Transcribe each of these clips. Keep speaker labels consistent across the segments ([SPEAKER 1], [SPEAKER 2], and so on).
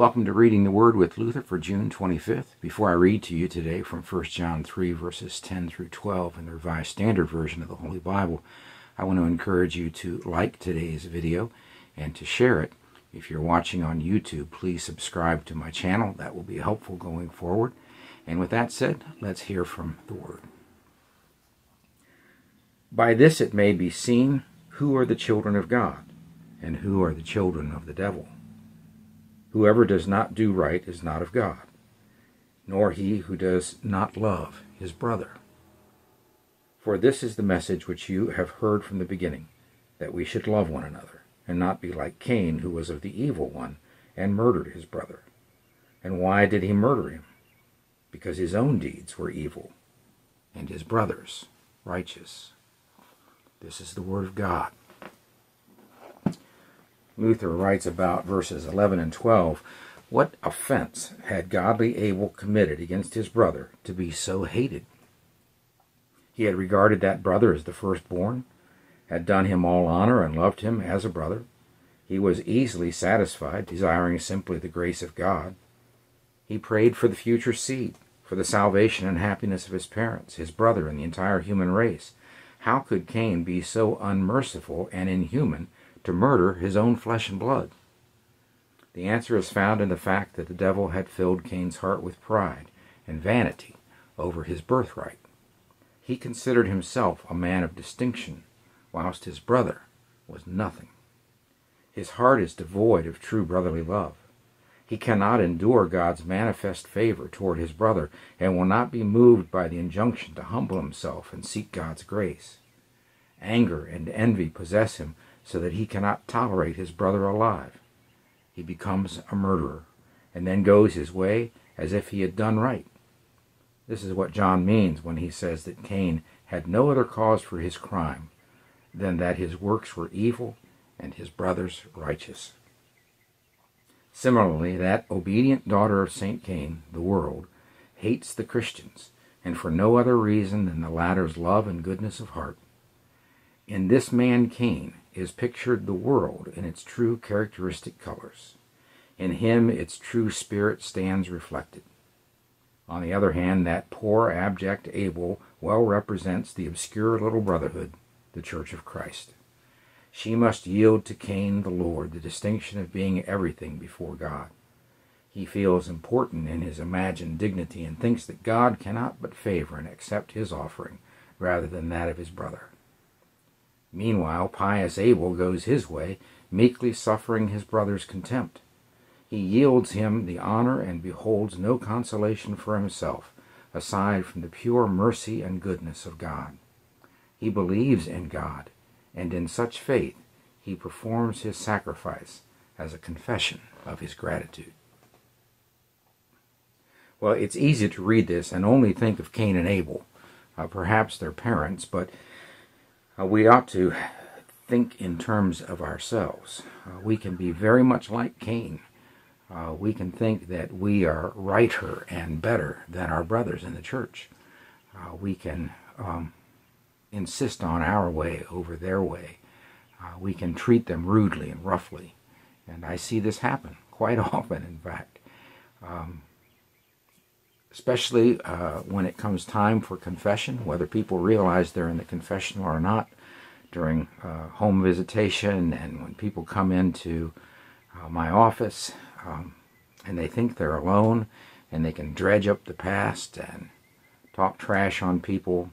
[SPEAKER 1] Welcome to Reading the Word with Luther for June 25th. Before I read to you today from 1 John 3, verses 10 through 12 in the Revised Standard Version of the Holy Bible, I want to encourage you to like today's video and to share it. If you're watching on YouTube, please subscribe to my channel. That will be helpful going forward. And with that said, let's hear from the Word. By this it may be seen who are the children of God and who are the children of the devil. Whoever does not do right is not of God, nor he who does not love his brother. For this is the message which you have heard from the beginning, that we should love one another, and not be like Cain, who was of the evil one, and murdered his brother. And why did he murder him? Because his own deeds were evil, and his brother's righteous. This is the Word of God. Luther writes about verses 11 and 12 What offense had godly Abel committed against his brother to be so hated? He had regarded that brother as the firstborn, had done him all honor, and loved him as a brother. He was easily satisfied, desiring simply the grace of God. He prayed for the future seed, for the salvation and happiness of his parents, his brother, and the entire human race. How could Cain be so unmerciful and inhuman to murder his own flesh and blood? The answer is found in the fact that the devil had filled Cain's heart with pride and vanity over his birthright. He considered himself a man of distinction, whilst his brother was nothing. His heart is devoid of true brotherly love. He cannot endure God's manifest favor toward his brother and will not be moved by the injunction to humble himself and seek God's grace. Anger and envy possess him so that he cannot tolerate his brother alive. He becomes a murderer and then goes his way as if he had done right. This is what John means when he says that Cain had no other cause for his crime than that his works were evil and his brother's righteous. Similarly, that obedient daughter of St. Cain, the world, hates the Christians, and for no other reason than the latter's love and goodness of heart. In this man Cain, is pictured the world in its true characteristic colors. In him, its true spirit stands reflected. On the other hand, that poor, abject Abel well represents the obscure little brotherhood, the Church of Christ. She must yield to Cain the Lord the distinction of being everything before God. He feels important in his imagined dignity and thinks that God cannot but favor and accept his offering rather than that of his brother. Meanwhile, pious Abel goes his way, meekly suffering his brother's contempt. He yields him the honor and beholds no consolation for himself, aside from the pure mercy and goodness of God. He believes in God, and in such faith he performs his sacrifice as a confession of his gratitude. Well, it's easy to read this and only think of Cain and Abel, uh, perhaps their parents, but uh, we ought to think in terms of ourselves. Uh, we can be very much like Cain. Uh, we can think that we are righter and better than our brothers in the church. Uh, we can um, insist on our way over their way. Uh, we can treat them rudely and roughly. And I see this happen quite often, in fact. Um, especially uh, when it comes time for confession, whether people realize they're in the confessional or not, during uh, home visitation and when people come into uh, my office um, and they think they're alone and they can dredge up the past and talk trash on people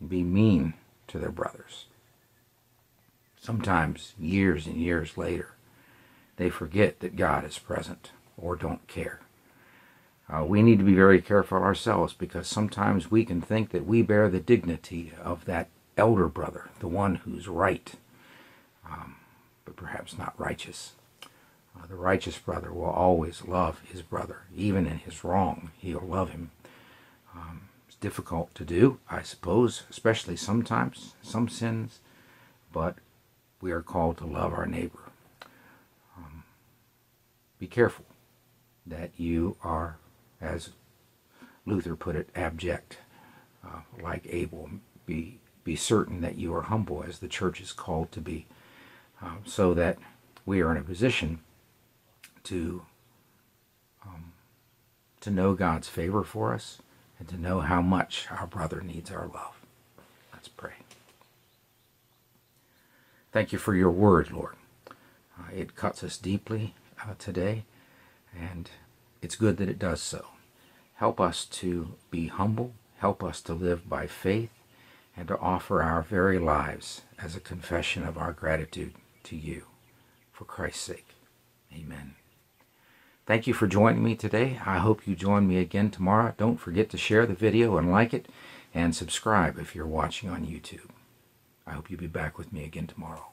[SPEAKER 1] and be mean to their brothers. Sometimes, years and years later, they forget that God is present or don't care. Uh, we need to be very careful ourselves because sometimes we can think that we bear the dignity of that elder brother, the one who's right, um, but perhaps not righteous. Uh, the righteous brother will always love his brother, even in his wrong. He'll love him. Um, it's difficult to do, I suppose, especially sometimes, some sins, but we are called to love our neighbor. Um, be careful that you are as Luther put it, abject, uh, like Abel. Be, be certain that you are humble as the church is called to be, uh, so that we are in a position to um, to know God's favor for us and to know how much our brother needs our love. Let's pray. Thank you for your word, Lord. Uh, it cuts us deeply uh, today, and it's good that it does so. Help us to be humble, help us to live by faith, and to offer our very lives as a confession of our gratitude to you. For Christ's sake. Amen. Thank you for joining me today. I hope you join me again tomorrow. Don't forget to share the video and like it, and subscribe if you're watching on YouTube. I hope you'll be back with me again tomorrow.